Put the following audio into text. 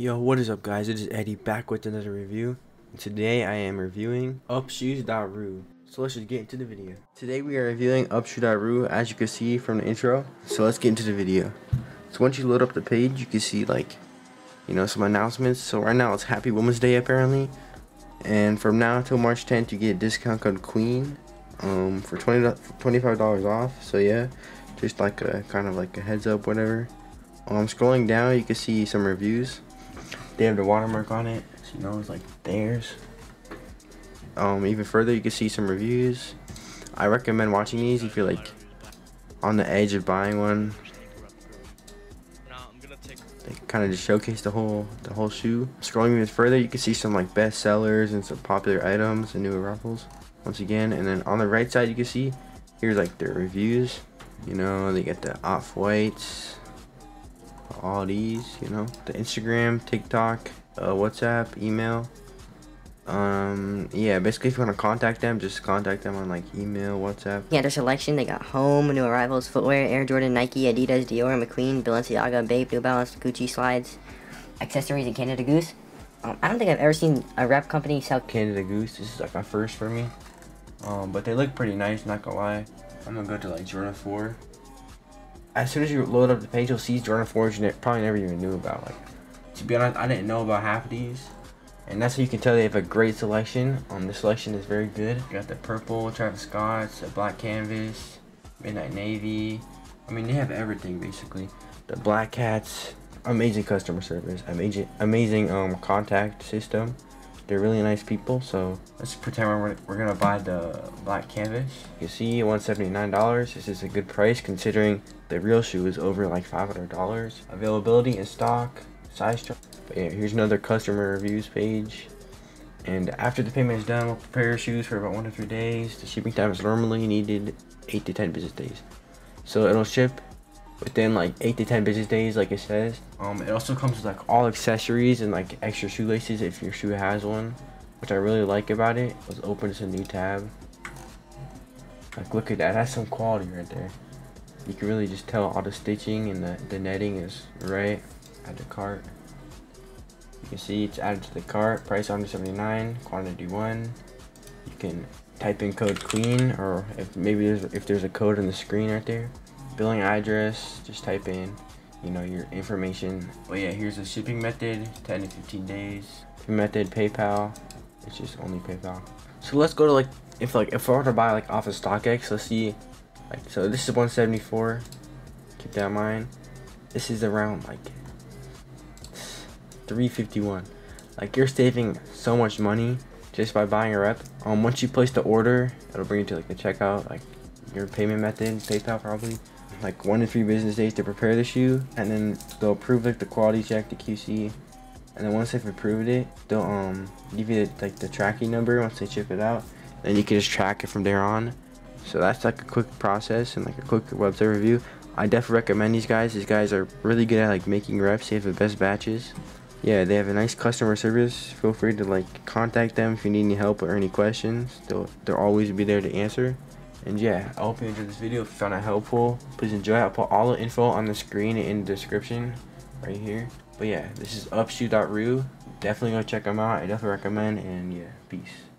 Yo, what is up guys? It is Eddie back with another review. Today I am reviewing Upshoes.ru. So let's just get into the video. Today we are reviewing Upshoes.ru as you can see from the intro. So let's get into the video. So once you load up the page, you can see like, you know, some announcements. So right now it's Happy Women's Day apparently. And from now until March 10th, you get a discount code QUEEN um, for 20 $25 off. So yeah, just like a kind of like a heads up, whatever. Um, scrolling down, you can see some reviews they have the watermark on it so you know it's like theirs. Um even further you can see some reviews. I recommend watching these if you're like on the edge of buying one. They kind of just showcase the whole the whole shoe. Scrolling even further you can see some like best sellers and some popular items and new arrivals once again. And then on the right side you can see here's like their reviews. You know they get the off-whites all these, you know, the Instagram, TikTok, uh, WhatsApp, email. Um, yeah, basically if you want to contact them, just contact them on like email, WhatsApp. Yeah, their selection, they got home, new arrivals, footwear, Air Jordan, Nike, Adidas, Dior, McQueen, Balenciaga, Bape, New Balance, Gucci slides, accessories, and Canada Goose. Um, I don't think I've ever seen a rep company sell Canada Goose. This is like a first for me. Um, but they look pretty nice, not gonna lie. I'm gonna go to like Jordan 4 as soon as you load up the page, you'll see Jordan 4s you probably never even knew about. Like, to be honest, I didn't know about half of these. And that's how you can tell they have a great selection. Um, the selection is very good. You got the purple Travis Scott's, a black canvas, midnight navy. I mean, they have everything basically. The black cats, amazing customer service, amazing, amazing um contact system. They're really nice people, so let's pretend we're, we're gonna buy the black canvas. You see, $179. This is a good price considering the real shoe is over like $500. Availability in stock, size chart. But yeah, here's another customer reviews page. And after the payment is done, we'll prepare your shoes for about one to three days. The shipping time is normally needed eight to 10 business days. So it'll ship within like eight to ten business days like it says. Um it also comes with like all accessories and like extra shoelaces if your shoe has one which i really like about it. Let's open this a new tab. Like look at that. That's some quality right there. You can really just tell all the stitching and the, the netting is right at the cart. You can see it's added to the cart. Price 179 quantity one. You can type in code queen or if maybe there's if there's a code on the screen right there billing address just type in you know your information. But yeah here's the shipping method 10 to 15 days. Method paypal. It's just only paypal. So let's go to like if like if i were to buy like off of stockx let's see like so this is 174 keep that in mind. This is around like 351 like you're saving so much money just by buying a rep um once you place the order it'll bring you to like the checkout like your payment method paypal probably like one to three business days to prepare the shoe and then they'll approve like the quality check the qc and then once they've approved it they'll um give you the, like the tracking number once they ship it out then you can just track it from there on. So that's like a quick process and like a quick website review. I definitely recommend these guys. These guys are really good at like making reps. They have the best batches. Yeah they have a nice customer service. Feel free to like contact them if you need any help or any questions. They'll they'll always be there to answer and yeah, I hope you enjoyed this video. If you found it helpful, please enjoy it. I'll put all the info on the screen in the description right here. But yeah, this is upshoes.ru. Definitely go check them out. I definitely recommend. And yeah, peace.